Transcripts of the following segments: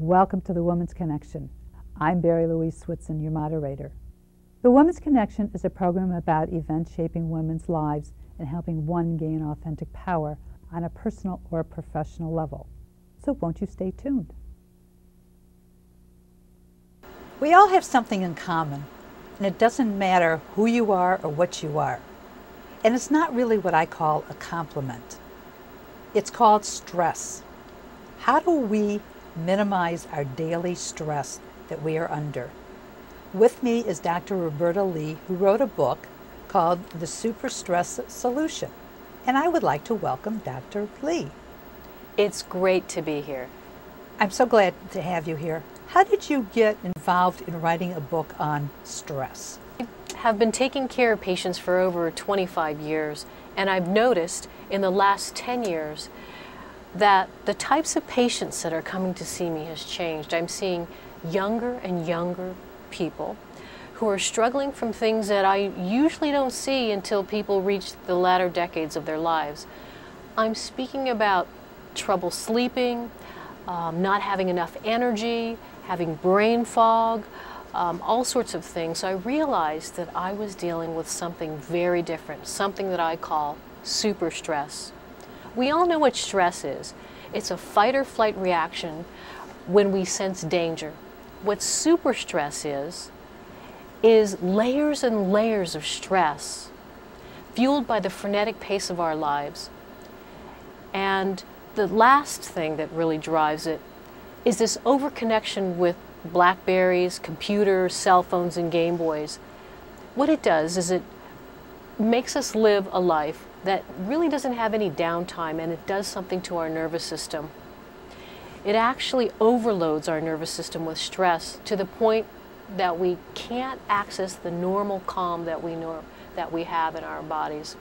Welcome to the Woman's Connection. I'm Barrie Louise Switzen, your moderator. The Woman's Connection is a program about events shaping women's lives and helping one gain authentic power on a personal or professional level. So won't you stay tuned? We all have something in common, and it doesn't matter who you are or what you are. And it's not really what I call a compliment. It's called stress. How do we minimize our daily stress that we are under? With me is Dr. Roberta Lee, who wrote a book called The Super Stress Solution. And I would like to welcome Dr. Lee. It's great to be here. I'm so glad to have you here. How did you get involved in writing a book on stress? I have been taking care of patients for over 25 years, and I've noticed in the last 10 years that the types of patients that are coming to see me has changed. I'm seeing younger and younger people who are struggling from things that I usually don't see until people reach the latter decades of their lives. I'm speaking about trouble sleeping, um, not having enough energy, having brain fog, um, all sorts of things. So I realized that I was dealing with something very different, something that I call super stress. We all know what stress is. It's a fight or flight reaction when we sense danger. What super stress is, is layers and layers of stress fueled by the frenetic pace of our lives. And the last thing that really drives it is this overconnection with Blackberries, computers, cell phones, and Game Boys. What it does is it makes us live a life that really doesn't have any downtime and it does something to our nervous system. It actually overloads our nervous system with stress to the point that we can't access the normal calm that we know that we have in our bodies.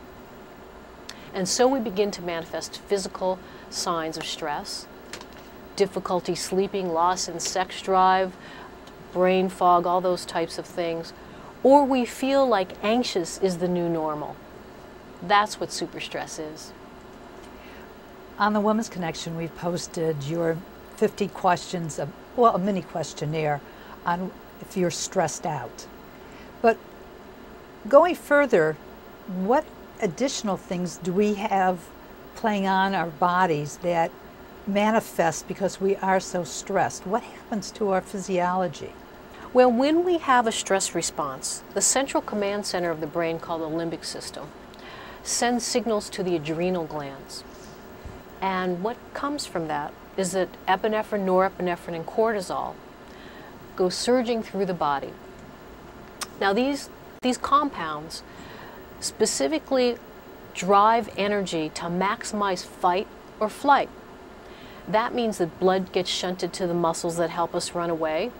And so we begin to manifest physical signs of stress, difficulty sleeping, loss in sex drive, brain fog, all those types of things. Or we feel like anxious is the new normal. That's what super stress is. On the Women's Connection, we've posted your 50 questions, of, well, a mini questionnaire on if you're stressed out. But going further, what additional things do we have playing on our bodies that manifest because we are so stressed? What happens to our physiology? Well, when we have a stress response, the central command center of the brain called the limbic system sends signals to the adrenal glands. And what comes from that is that epinephrine, norepinephrine, and cortisol go surging through the body. Now these, these compounds specifically drive energy to maximize fight or flight. That means that blood gets shunted to the muscles that help us run away.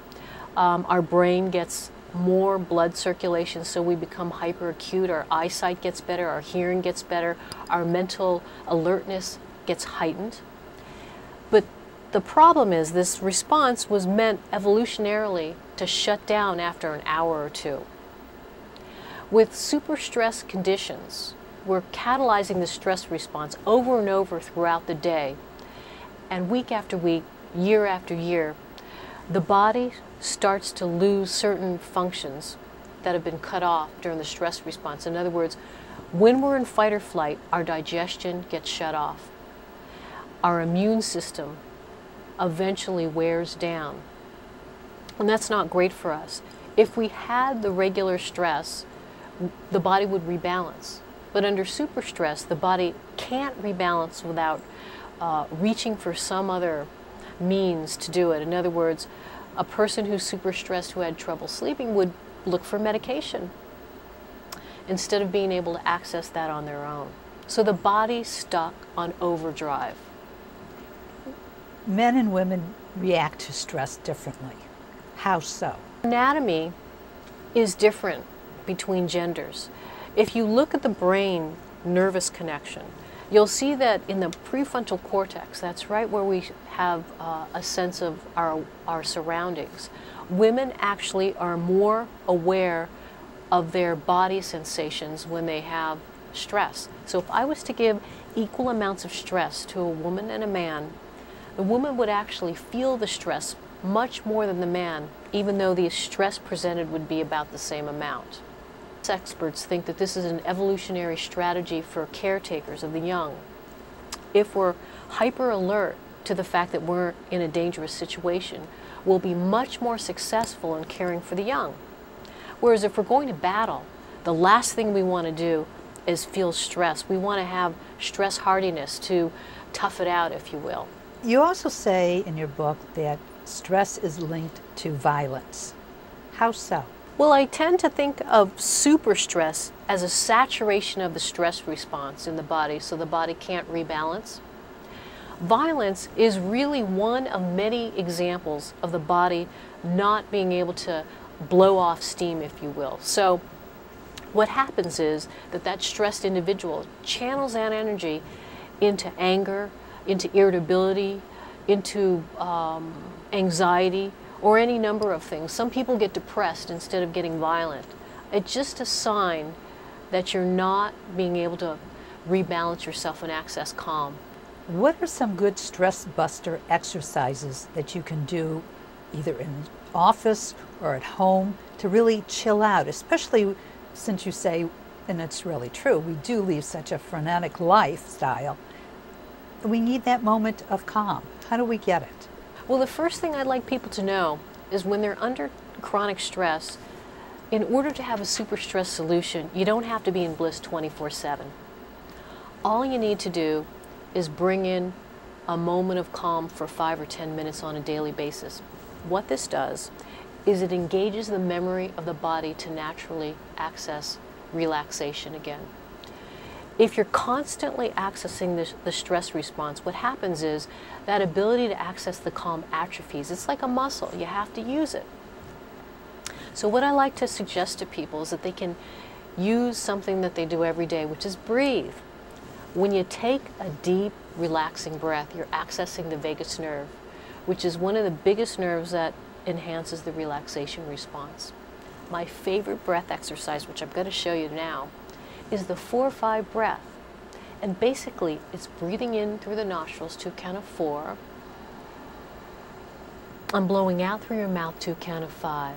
Um, our brain gets more blood circulation, so we become hyperacute. Our eyesight gets better, our hearing gets better, our mental alertness gets heightened. But the problem is this response was meant evolutionarily to shut down after an hour or two. With super stress conditions, we're catalyzing the stress response over and over throughout the day. And week after week, year after year, the body starts to lose certain functions that have been cut off during the stress response. In other words, when we're in fight or flight, our digestion gets shut off. Our immune system eventually wears down. And that's not great for us. If we had the regular stress, the body would rebalance. But under super stress, the body can't rebalance without uh, reaching for some other means to do it. In other words, a person who's super stressed who had trouble sleeping would look for medication instead of being able to access that on their own. So the body's stuck on overdrive men and women react to stress differently. How so? Anatomy is different between genders. If you look at the brain nervous connection, you'll see that in the prefrontal cortex, that's right where we have uh, a sense of our, our surroundings, women actually are more aware of their body sensations when they have stress. So if I was to give equal amounts of stress to a woman and a man, the woman would actually feel the stress much more than the man, even though the stress presented would be about the same amount. Experts think that this is an evolutionary strategy for caretakers of the young. If we're hyper alert to the fact that we're in a dangerous situation, we'll be much more successful in caring for the young. Whereas if we're going to battle, the last thing we want to do is feel stress. We want to have stress hardiness to tough it out, if you will. You also say in your book that stress is linked to violence. How so? Well, I tend to think of super stress as a saturation of the stress response in the body so the body can't rebalance. Violence is really one of many examples of the body not being able to blow off steam, if you will. So what happens is that that stressed individual channels that energy into anger, into irritability, into um, anxiety, or any number of things. Some people get depressed instead of getting violent. It's just a sign that you're not being able to rebalance yourself and access calm. What are some good stress buster exercises that you can do either in office or at home to really chill out, especially since you say, and it's really true, we do lead such a frenetic lifestyle. We need that moment of calm. How do we get it? Well, the first thing I'd like people to know is when they're under chronic stress, in order to have a super stress solution, you don't have to be in bliss 24 7. All you need to do is bring in a moment of calm for five or 10 minutes on a daily basis. What this does is it engages the memory of the body to naturally access relaxation again. If you're constantly accessing the, the, stress response, what happens is that ability to access the calm atrophies. It's like a muscle, you have to use it. So, what I like to suggest to people is that they can use something that they do every day, which is breathe. When you take a deep, relaxing breath, you're accessing the vagus nerve, which is one of the biggest nerves that enhances the relaxation response. My favorite breath exercise, which I'm going to show you now, is the 4-5 breath. And basically, it's breathing in through the nostrils to count of 4. I'm blowing out through your mouth to count of 5.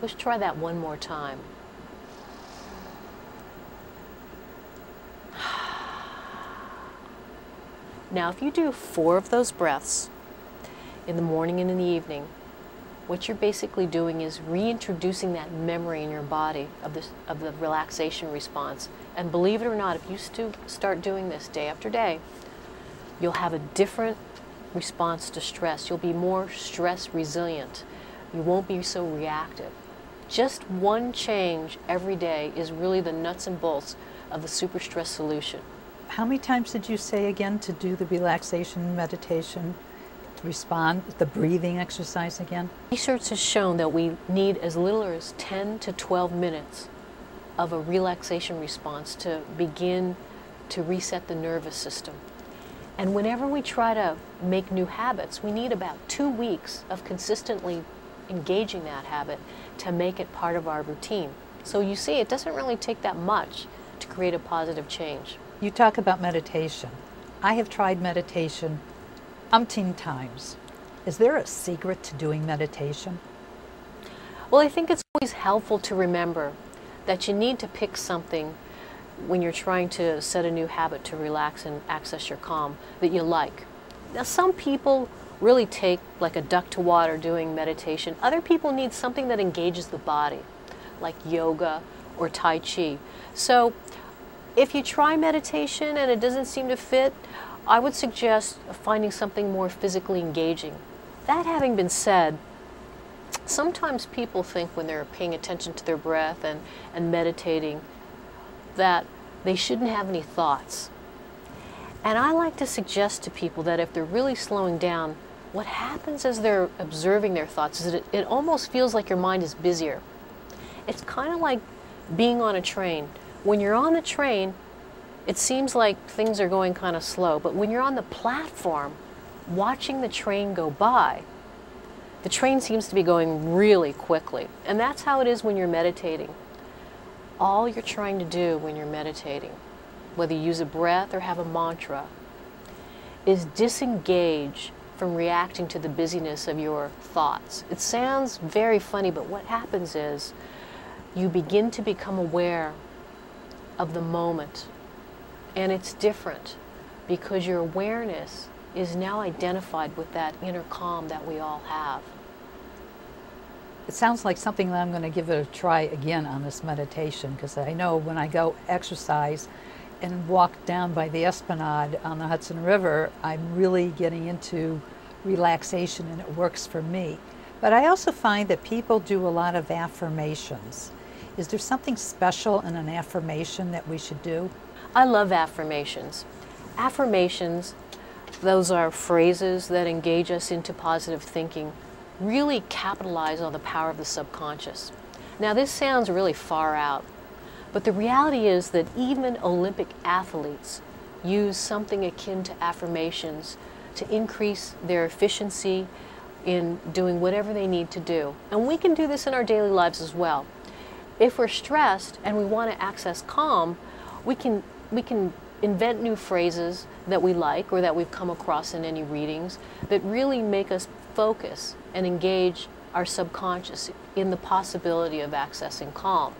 Let's try that one more time. Now, if you do four of those breaths in the morning and in the evening, what you're basically doing is reintroducing that memory in your body of, this, of the relaxation response. And believe it or not, if you st start doing this day after day, you'll have a different response to stress. You'll be more stress resilient. You won't be so reactive. Just one change every day is really the nuts and bolts of the super stress solution. How many times did you say again to do the relaxation meditation? Respond, the breathing exercise again? Research has shown that we need as little as 10 to 12 minutes of a relaxation response to begin to reset the nervous system. And whenever we try to make new habits, we need about two weeks of consistently engaging that habit to make it part of our routine. So you see, it doesn't really take that much to create a positive change. You talk about meditation. I have tried meditation umpteen times. Is there a secret to doing meditation? Well, I think it's always helpful to remember that you need to pick something when you're trying to set a new habit to relax and access your calm that you like. Now, some people really take like a duck to water doing meditation. Other people need something that engages the body, like yoga or Tai Chi. So if you try meditation and it doesn't seem to fit, I would suggest finding something more physically engaging. That having been said, sometimes people think when they're paying attention to their breath and, and meditating that they shouldn't have any thoughts. And I like to suggest to people that if they're really slowing down, what happens as they're observing their thoughts is that it, it almost feels like your mind is busier. It's kind of like being on a train when you're on the train, it seems like things are going kind of slow, but when you're on the platform watching the train go by, the train seems to be going really quickly. And that's how it is when you're meditating. All you're trying to do when you're meditating, whether you use a breath or have a mantra, is disengage from reacting to the busyness of your thoughts. It sounds very funny, but what happens is you begin to become aware of the moment. And it's different because your awareness is now identified with that inner calm that we all have. It sounds like something that I'm going to give it a try again on this meditation because I know when I go exercise and walk down by the Esplanade on the Hudson River, I'm really getting into relaxation and it works for me. But I also find that people do a lot of affirmations. Is there something special in an affirmation that we should do? I love affirmations. Affirmations, those are phrases that engage us into positive thinking, really capitalize on the power of the subconscious. Now, this sounds really far out, but the reality is that even Olympic athletes use something akin to affirmations to increase their efficiency in doing whatever they need to do. And we can do this in our daily lives as well. If we're stressed and we want to access calm, we can, we can invent new phrases that we like or that we've come across in any readings that really make us focus and engage our subconscious in the possibility of accessing calm.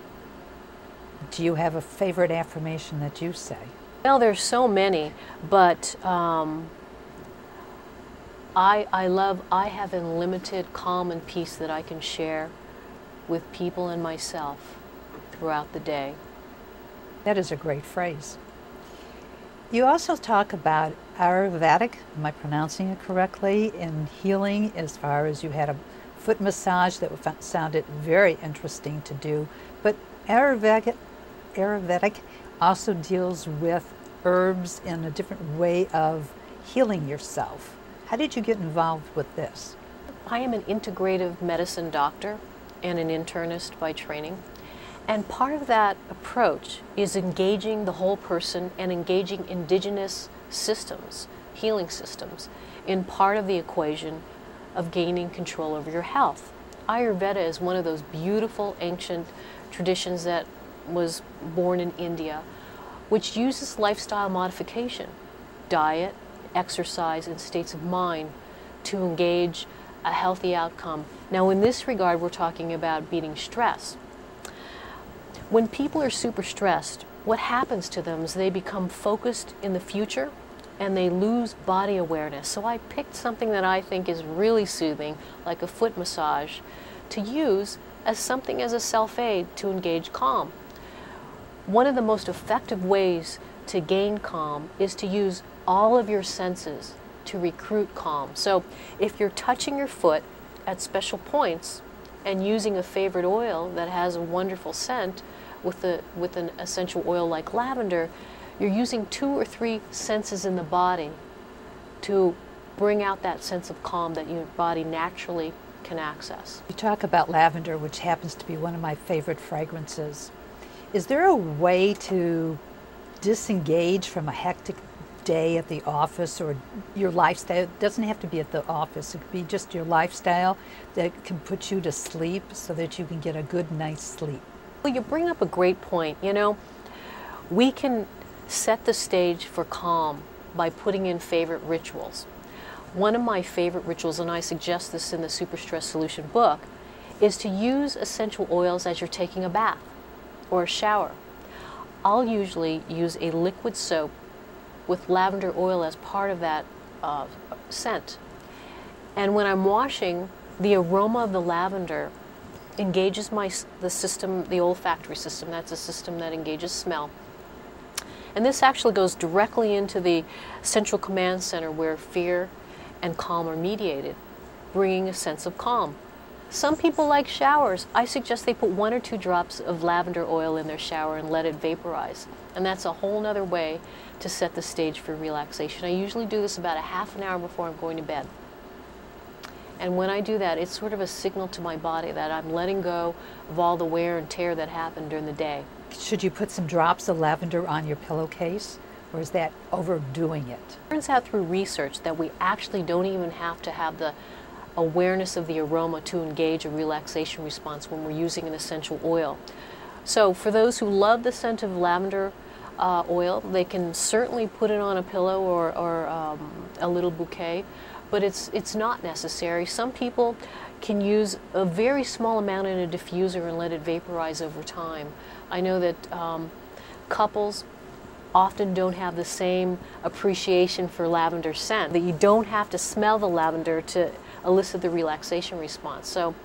Do you have a favorite affirmation that you say? Well, there's so many, but um, I, I love, I have unlimited calm and peace that I can share with people and myself throughout the day. That is a great phrase. You also talk about Ayurvedic, am I pronouncing it correctly, in healing as far as you had a foot massage that sounded very interesting to do. But Ayurvedic, Ayurvedic also deals with herbs and a different way of healing yourself. How did you get involved with this? I am an integrative medicine doctor and an internist by training. And part of that approach is engaging the whole person and engaging indigenous systems, healing systems, in part of the equation of gaining control over your health. Ayurveda is one of those beautiful ancient traditions that was born in India, which uses lifestyle modification, diet, exercise, and states of mind to engage a healthy outcome. Now, in this regard, we're talking about beating stress. When people are super stressed, what happens to them is they become focused in the future and they lose body awareness. So I picked something that I think is really soothing, like a foot massage, to use as something as a self-aid to engage calm. One of the most effective ways to gain calm is to use all of your senses to recruit calm. So if you're touching your foot at special points and using a favorite oil that has a wonderful scent with, a, with an essential oil like lavender, you're using two or three senses in the body to bring out that sense of calm that your body naturally can access. You talk about lavender, which happens to be one of my favorite fragrances. Is there a way to disengage from a hectic day at the office or your lifestyle. It doesn't have to be at the office. It could be just your lifestyle that can put you to sleep so that you can get a good night's sleep. Well, you bring up a great point. You know, we can set the stage for calm by putting in favorite rituals. One of my favorite rituals, and I suggest this in the Super Stress Solution book, is to use essential oils as you're taking a bath or a shower. I'll usually use a liquid soap with lavender oil as part of that uh, scent. And when I'm washing, the aroma of the lavender engages my the system, the olfactory system. That's a system that engages smell. And this actually goes directly into the central command center where fear and calm are mediated, bringing a sense of calm. Some people like showers. I suggest they put one or two drops of lavender oil in their shower and let it vaporize. And that's a whole other way to set the stage for relaxation. I usually do this about a half an hour before I'm going to bed. And when I do that, it's sort of a signal to my body that I'm letting go of all the wear and tear that happened during the day. Should you put some drops of lavender on your pillowcase? Or is that overdoing it? It turns out through research that we actually don't even have to have the awareness of the aroma to engage a relaxation response when we're using an essential oil. So for those who love the scent of lavender, uh, oil. They can certainly put it on a pillow or, or um, a little bouquet, but it's, it's not necessary. Some people can use a very small amount in a diffuser and let it vaporize over time. I know that um, couples often don't have the same appreciation for lavender scent, that you don't have to smell the lavender to elicit the relaxation response. So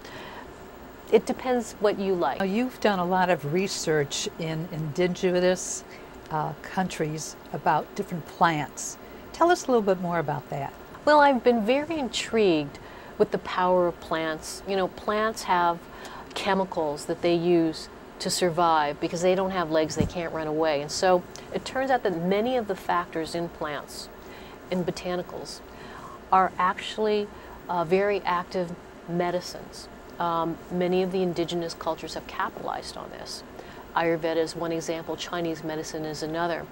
it depends what you like. You've done a lot of research in indigenous uh, countries about different plants. Tell us a little bit more about that. Well, I've been very intrigued with the power of plants. You know, plants have chemicals that they use to survive because they don't have legs, they can't run away. And so it turns out that many of the factors in plants, in botanicals, are actually uh, very active medicines. Um, many of the indigenous cultures have capitalized on this. Ayurveda is one example, Chinese medicine is another.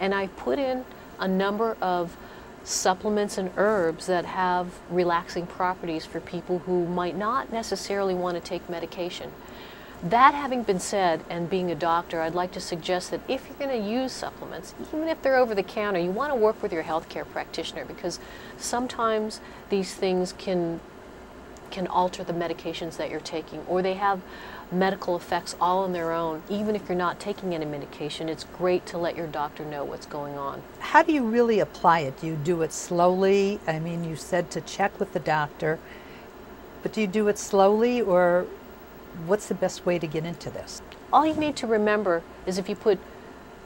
And I put in a number of supplements and herbs that have relaxing properties for people who might not necessarily want to take medication. That having been said, and being a doctor, I'd like to suggest that if you're going to use supplements, even if they're over the counter, you want to work with your healthcare practitioner because sometimes these things can can alter the medications that you're taking, or they have medical effects all on their own. Even if you're not taking any medication, it's great to let your doctor know what's going on. How do you really apply it? Do you do it slowly? I mean, you said to check with the doctor, but do you do it slowly or what's the best way to get into this? All you need to remember is if you put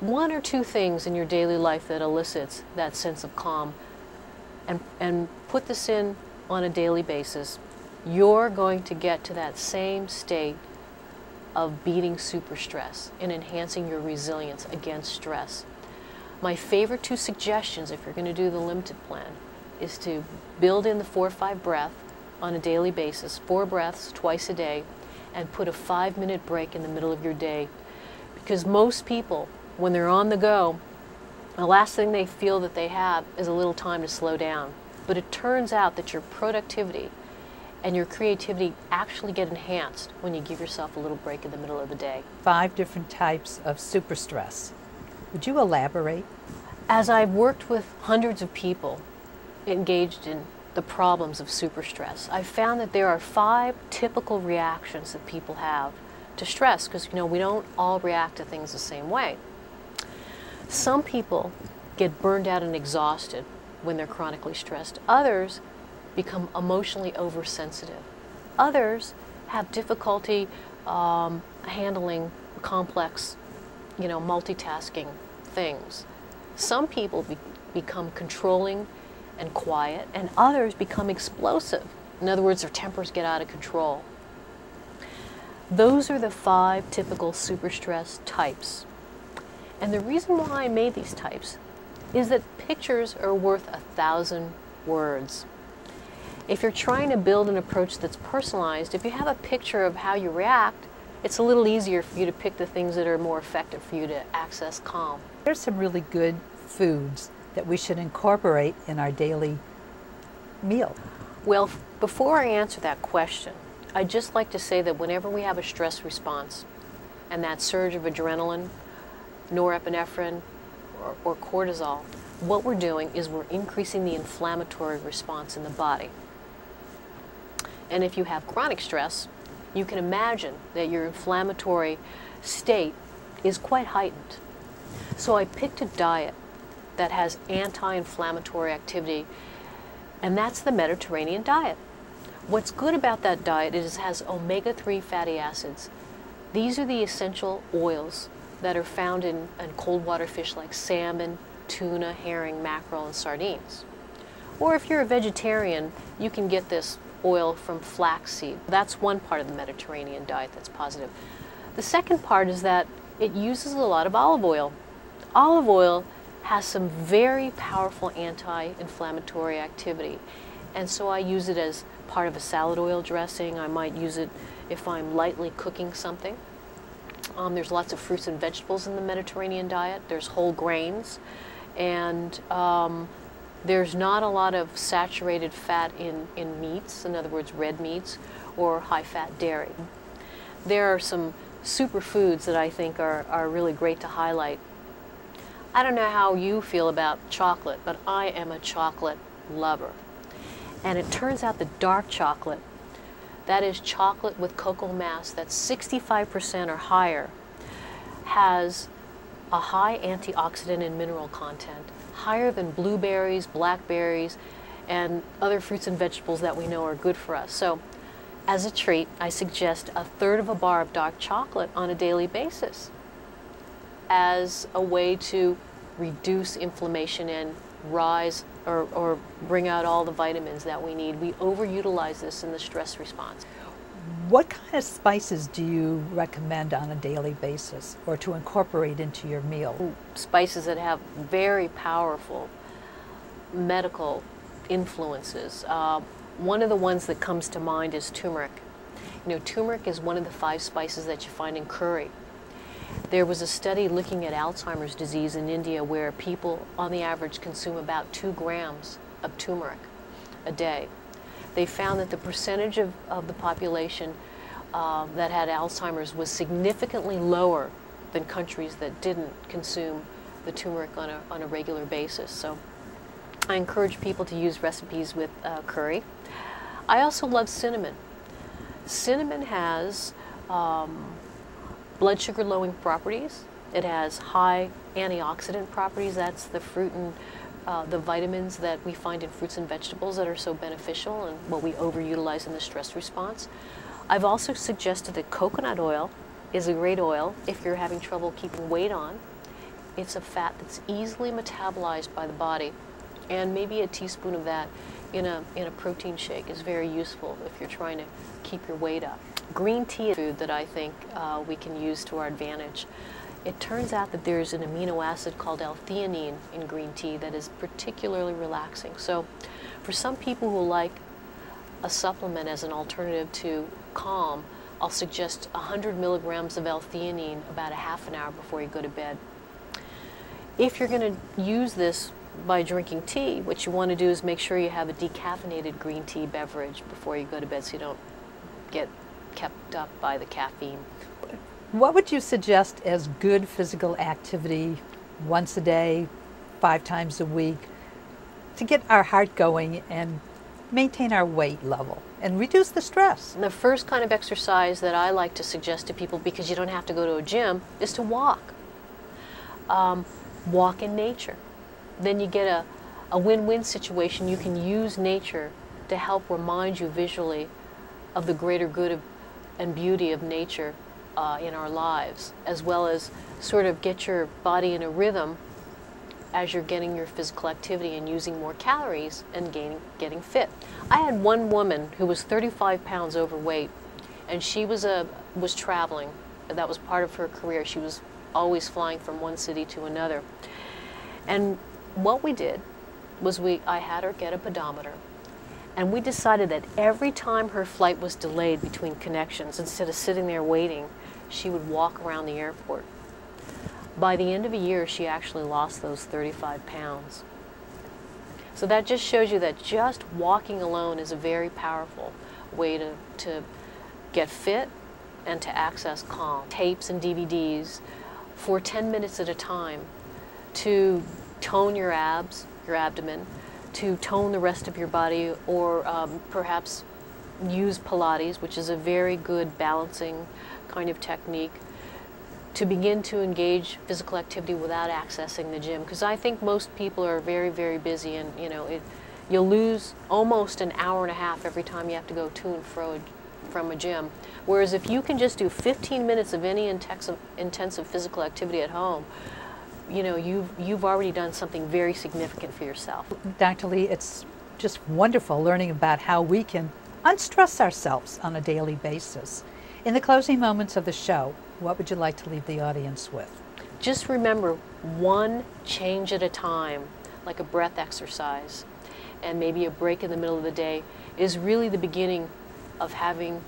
one or two things in your daily life that elicits that sense of calm and, and put this in on a daily basis, you're going to get to that same state of beating super stress and enhancing your resilience against stress. My favorite two suggestions if you're going to do the limited plan is to build in the four or five breath on a daily basis, four breaths twice a day, and put a five minute break in the middle of your day. Because most people, when they're on the go, the last thing they feel that they have is a little time to slow down. But it turns out that your productivity and your creativity actually get enhanced when you give yourself a little break in the middle of the day. Five different types of super stress. Would you elaborate? As I've worked with hundreds of people engaged in the problems of super stress. I've found that there are five typical reactions that people have to stress because you know we don't all react to things the same way. Some people get burned out and exhausted when they're chronically stressed. Others become emotionally oversensitive. Others have difficulty um, handling complex, you know, multitasking things. Some people be become controlling and quiet, and others become explosive. In other words, their tempers get out of control. Those are the five typical super stress types. And the reason why I made these types is that pictures are worth a thousand words. If you're trying to build an approach that's personalized, if you have a picture of how you react, it's a little easier for you to pick the things that are more effective for you to access calm. There's some really good foods that we should incorporate in our daily meal? Well, before I answer that question, I'd just like to say that whenever we have a stress response and that surge of adrenaline, norepinephrine, or, or cortisol, what we're doing is we're increasing the inflammatory response in the body. And if you have chronic stress, you can imagine that your inflammatory state is quite heightened. So I picked a diet that has anti-inflammatory activity, and that's the Mediterranean diet. What's good about that diet is it has omega-3 fatty acids. These are the essential oils that are found in, in cold water fish like salmon, tuna, herring, mackerel, and sardines. Or if you're a vegetarian, you can get this oil from flaxseed. That's one part of the Mediterranean diet that's positive. The second part is that it uses a lot of olive oil. Olive oil has some very powerful anti-inflammatory activity. And so I use it as part of a salad oil dressing. I might use it if I'm lightly cooking something. Um, there's lots of fruits and vegetables in the Mediterranean diet. There's whole grains. And um, there's not a lot of saturated fat in, in meats, in other words, red meats, or high-fat dairy. There are some superfoods that I think are, are really great to highlight I don't know how you feel about chocolate, but I am a chocolate lover. And it turns out the dark chocolate, that is chocolate with cocoa mass that's 65% or higher, has a high antioxidant and mineral content, higher than blueberries, blackberries, and other fruits and vegetables that we know are good for us. So, as a treat, I suggest a third of a bar of dark chocolate on a daily basis as a way to reduce inflammation and rise or, or bring out all the vitamins that we need. We overutilize this in the stress response. What kind of spices do you recommend on a daily basis or to incorporate into your meal? Spices that have very powerful medical influences. Uh, one of the ones that comes to mind is turmeric. You know, turmeric is one of the five spices that you find in curry. There was a study looking at Alzheimer's disease in India where people on the average consume about two grams of turmeric a day. They found that the percentage of, of the population uh, that had Alzheimer's was significantly lower than countries that didn't consume the turmeric on a, on a regular basis. So I encourage people to use recipes with uh, curry. I also love cinnamon. Cinnamon has um, blood sugar lowering properties. It has high antioxidant properties. That's the fruit and uh, the vitamins that we find in fruits and vegetables that are so beneficial and what we overutilize in the stress response. I've also suggested that coconut oil is a great oil if you're having trouble keeping weight on. It's a fat that's easily metabolized by the body and maybe a teaspoon of that in a, in a protein shake is very useful if you're trying to keep your weight up. Green tea is food that I think uh, we can use to our advantage. It turns out that there's an amino acid called L-theanine in green tea that is particularly relaxing. So for some people who like a supplement as an alternative to calm, I'll suggest 100 milligrams of L-theanine about a half an hour before you go to bed. If you're going to use this by drinking tea, what you want to do is make sure you have a decaffeinated green tea beverage before you go to bed so you don't get kept up by the caffeine. What would you suggest as good physical activity once a day, five times a week, to get our heart going and maintain our weight level and reduce the stress? The first kind of exercise that I like to suggest to people, because you don't have to go to a gym, is to walk. Um, walk in nature then you get a, a win-win situation. You can use nature to help remind you visually of the greater good of, and beauty of nature uh, in our lives, as well as sort of get your body in a rhythm as you're getting your physical activity and using more calories and gaining, getting fit. I had one woman who was 35 pounds overweight, and she was a was traveling. That was part of her career. She was always flying from one city to another. And what we did was we, I had her get a pedometer and we decided that every time her flight was delayed between connections, instead of sitting there waiting, she would walk around the airport. By the end of a year, she actually lost those 35 pounds. So that just shows you that just walking alone is a very powerful way to, to get fit and to access calm. Tapes and DVDs for 10 minutes at a time to tone your abs, your abdomen, to tone the rest of your body, or um, perhaps use Pilates, which is a very good balancing kind of technique, to begin to engage physical activity without accessing the gym. Because I think most people are very, very busy, and you know, it, you'll lose almost an hour and a half every time you have to go to and fro from a gym. Whereas if you can just do 15 minutes of any intensive, intensive physical activity at home, you know, you've, you've already done something very significant for yourself. Dr. Lee, it's just wonderful learning about how we can unstress ourselves on a daily basis. In the closing moments of the show, what would you like to leave the audience with? Just remember one change at a time, like a breath exercise, and maybe a break in the middle of the day is really the beginning of having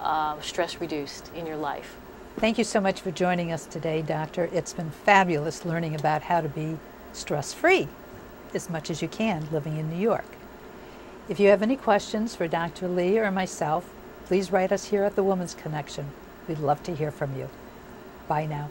uh, stress reduced in your life. Thank you so much for joining us today, Doctor. It's been fabulous learning about how to be stress-free as much as you can living in New York. If you have any questions for Dr. Lee or myself, please write us here at the Women's Connection. We'd love to hear from you. Bye now.